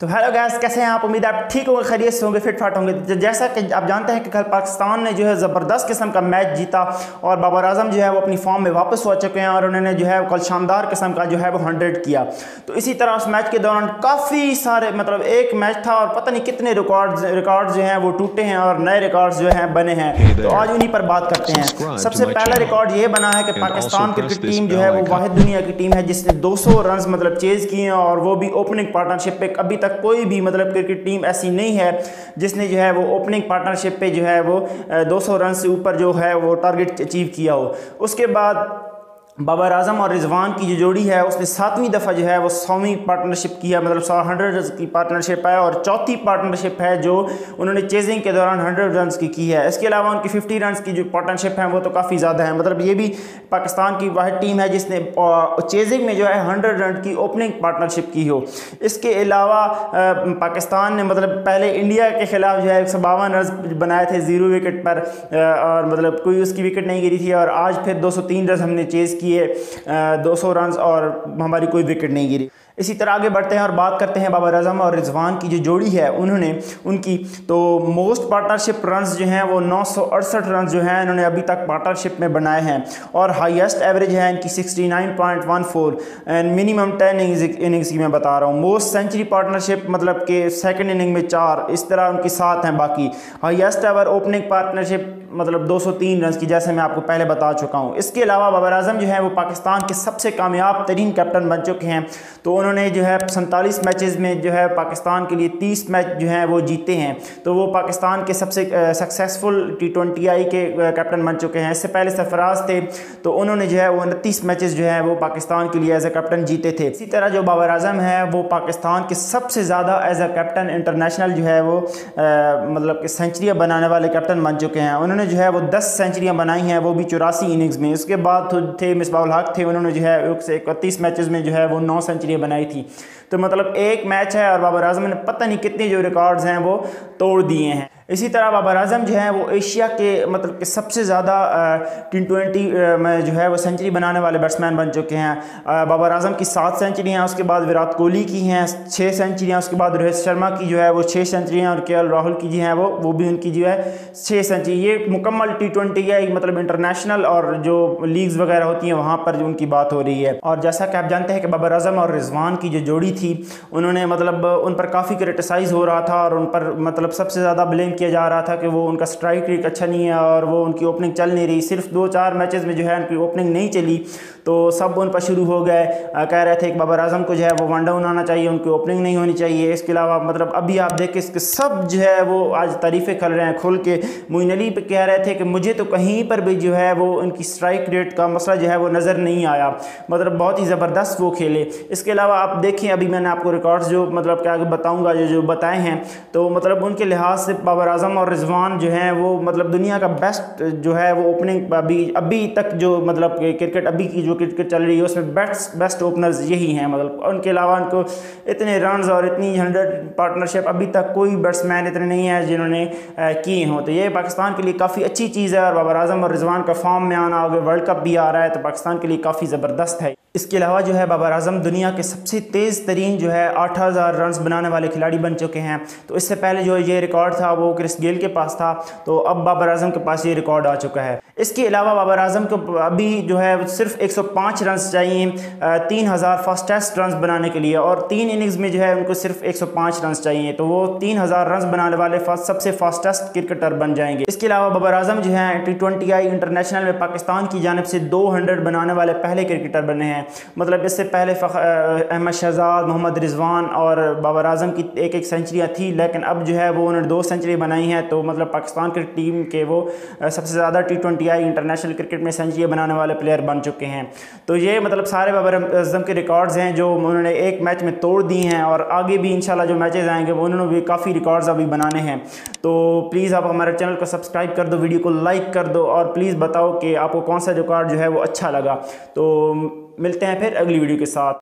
तो hello guys कैसे हैं आप? उम्मीद आप ठीक होंगे खरीत से होंगे फिट फाट होंगे जैसा कि आप जानते हैं कि कल पाकिस्तान ने जो है ज़बरदस्त किस्म का मैच जीता और बाबर आज़म जो है वो अपनी फॉर्म में वापस हो चुके हैं और उन्होंने जो है कल शानदार किस्म का जो है वो हंड्रेड किया। तो इसी तरह उस मैच के दौरान काफ़ी सारे मतलब एक मैच था और पता नहीं कितने रिकॉर्ड रिकॉर्ड जो हैं वो टूटे हैं और नए रिकॉर्ड जो हैं बने हैं। तो आज उन्हीं पर बात करते हैं। सबसे पहला रिकॉर्ड ये बना है कि पाकिस्तान क्रिकेट टीम जो है वो वाहिद दुनिया की टीम है जिसने दो सौ रन मतलब चेज़ किए हैं और वो भी ओपनिंग पार्टनरशिप पर अभी तक तक कोई भी मतलब क्रिकेट टीम ऐसी नहीं है जिसने जो है वो ओपनिंग पार्टनरशिप पे जो है वो 200 रन से ऊपर जो है वो टारगेट अचीव किया हो। उसके बाद बाबर आज़म और रिजवान की जो जोड़ी है, उसने सातवीं दफ़ा जो है, वो सौवीं पार्टनरशिप की है मतलब सौ हंड्रेड रन की पार्टनरशिप है और चौथी पार्टनरशिप है जो उन्होंने चेजिंग के दौरान हंड्रेड रन की की है। इसके अलावा उनकी फिफ्टी रन की जो पार्टनरशिप है, वो तो काफ़ी ज़्यादा है। मतलब ये भी पाकिस्तान की वाद टीम है जिसने चेजिंग में जो है हंड्रेड रन की ओपनिंग पार्टनरशिप की हो। इसके अलावा पाकिस्तान ने मतलब पहले इंडिया के खिलाफ जो है एक सौ बावन रन बनाए थे ज़ीरो विकेट पर और मतलब कोई उसकी विकेट नहीं गिरी थी और आज फिर दो सौ तीन रन हमने चेज़ किए 200 रन और हमारी कोई विकेट नहीं गिरी। इसी तरह आगे बढ़ते हैं और बात करते हैं बाबर आज़म और रिजवान की जो जोड़ी है, उन्होंने उनकी तो मोस्ट पार्टनरशिप रन्स जो हैं वो नौ सौ अड़सठ रन जो हैं इन्होंने अभी तक पार्टनरशिप में बनाए हैं और हाईएस्ट एवरेज है इनकी 69.14 एंड मिनिमम टेन इनिंग्स की मैं बता रहा हूँ। मोस्ट सेंचुरी पार्टनरशिप मतलब कि सेकंड इनिंग में चार, इस तरह उनकी सात हैं बाकी। हाईएस्ट एवर ओपनिंग पार्टनरशिप मतलब 203 रन की, जैसे मैं आपको पहले बता चुका हूँ। इसके अलावा बाबर आज़म जो है वो पाकिस्तान के सबसे कामयाब तरीन कैप्टन बन चुके हैं। तो उन्होंने जो है सैंतालीस मैचेस में जो है पाकिस्तान के लिए तीस मैच जो है वो जीते हैं। तो वो पाकिस्तान के सबसे सक्सेसफुल टी ट्वेंटी आई के कैप्टन बन चुके हैं। इससे पहले सरफराज थे तो उन्होंने जो है वो उनतीस मैचेस जो है वो पाकिस्तान के लिए एज ए कैप्टन जीते थे। इसी तरह जो बाबर आज़म है, वो पाकिस्तान के सबसे ज़्यादा एज ए कैप्टन इंटरनेशनल जो है वो मतलब कि सेंचुरियाँ बनाने वाले कैप्टन बन चुके हैं। उन्होंने जो है वो दस सेंचुरियाँ बनाई हैं, वो भी चौरासी इनिंग्स में। उसके बाद थे, मिसबाउल हक थे, उन्होंने जो है एक से इकतीस मैचेस में जो है वो नौ सेंचुरियाँ बनाई थी। तो मतलब एक मैच है और बाबर आज़म ने पता नहीं कितने जो रिकॉर्ड्स हैं वो तोड़ दिए हैं। इसी तरह बाबर आज़म जो है, वो एशिया के मतलब कि सबसे ज़्यादा टी ट्वेंटी में जो है वो सेंचुरी बनाने वाले बैट्समैन बन चुके हैं। बाबर आज़म की सात सेंचुरी हैं, उसके बाद विराट कोहली की हैं छः सेंचुरियाँ उसके बाद रोहित शर्मा की जो है वो छः सेंचुरियाँ और के राहुल की जो है, वो वो भी उनकी जो है छः सेंचुरी ये मुकम्मल टी ट्वेंटी है मतलब इंटरनेशनल और जो लीग्स वगैरह होती हैं, वहाँ पर उनकी बात हो रही है। और जैसा कि आप जानते हैं कि बाबर आज़म और रिजवान की जो जोड़ी थी, उन्होंने मतलब उन पर काफ़ी क्रिटिसाइज़ हो रहा था, और उन पर मतलब सबसे ज़्यादा ब्लेम किया जा रहा था कि वो उनका स्ट्राइक रेट अच्छा नहीं है और वो उनकी ओपनिंग चल नहीं रही। सिर्फ़ दो चार मैचेस में जो है उनकी ओपनिंग नहीं चली तो सब उन पर शुरू हो गए। कह रहे थे कि बाबर आज़म को जो है वो वन डाउन आना चाहिए, उनकी ओपनिंग नहीं होनी चाहिए। इसके अलावा मतलब अभी आप देखें, इसके सब जो है वो आज तारीफ़ें कर रहे हैं खुल के। मोइन अली कह रहे थे कि मुझे तो कहीं पर भी जो है वो उनकी स्ट्राइक रेट का मसला जो है वो नज़र नहीं आया। मतलब बहुत ही ज़बरदस्त वो खेले। इसके अलावा आप देखें, अभी मैंने आपको रिकॉर्ड्स जो मतलब क्या बताऊँगा, जो जो बताए हैं तो मतलब उनके लिहाज से बाबर आज़म और रिजवान जो हैं वो मतलब दुनिया का बेस्ट जो है वो ओपनिंग अभी अभी तक जो मतलब क्रिकेट अभी की जो क्रिकेट चल रही है, उसमें बेस्ट बेस्ट ओपनर्स यही हैं मतलब। उनके अलावा उनको इतने रन और इतनी हंड्रेड पार्टनरशिप अभी तक कोई बैट्समैन इतने नहीं है जिन्होंने किए हों। तो ये पाकिस्तान के लिए काफ़ी अच्छी चीज़ है और बाबर आज़म और रिजवान का फॉर्म में आना, आगे वर्ल्ड कप भी आ रहा है तो पाकिस्तान के लिए काफ़ी ज़बरदस्त है। इसके अलावा जो है बाबर आज़म दुनिया के सबसे तेज़ तरीन जो है आठ हज़ार रन बनाने वाले खिलाड़ी बन चुके हैं। तो इससे पहले जो ये रिकॉर्ड था वो क्रिस गेल के पास था तो अब बाबर आज़म के पास ये रिकॉर्ड आ चुका है। इसके अलावा बाबर आज़म को अभी जो है सिर्फ़ 105 रन चाहिए तीन हज़ार फास्टेस्ट रन बनाने के लिए, और तीन इनिंग्स में जो है उनको सिर्फ़ 105 रन चाहिए तो वो तीन हज़ार रन बनाने वाले सबसे फास्टेस्ट क्रिकेटर बन जाएँगे। इसके अलावा बाबर आज़म जो है टी ट्वेंटी आई इंटरनेशनल में पाकिस्तान की जानब से दो बनाने वाले पहले क्रिकेटर बने हैं। मतलब इससे पहले अहमद शहजाद, मोहम्मद रिजवान और बाबर आज़म की एक एक सेंचुरियाँ थी, लेकिन अब जो है वो उन्होंने दो सेंचुरी बनाई हैं तो मतलब पाकिस्तान की टीम के वो सबसे ज़्यादा T twenty I international cricket में सेंचुरी बनाने वाले प्लेयर बन चुके हैं। तो ये मतलब सारे बाबर आज़म के रिकॉर्ड्स हैं जो उन्होंने एक मैच में तोड़ दी हैं और आगे भी इंशाल्लाह जो मैचेज़ आएँगे उन्होंने भी काफ़ी रिकॉर्ड्स अभी बनाने हैं। तो प्लीज़ आप हमारे चैनल को सब्सक्राइब कर दो वीडियो को लाइक कर दो और प्लीज़ बताओ कि आपको कौन सा रिकॉर्ड जो है वो अच्छा लगा। तो मिलते हैं फिर अगली वीडियो के साथ।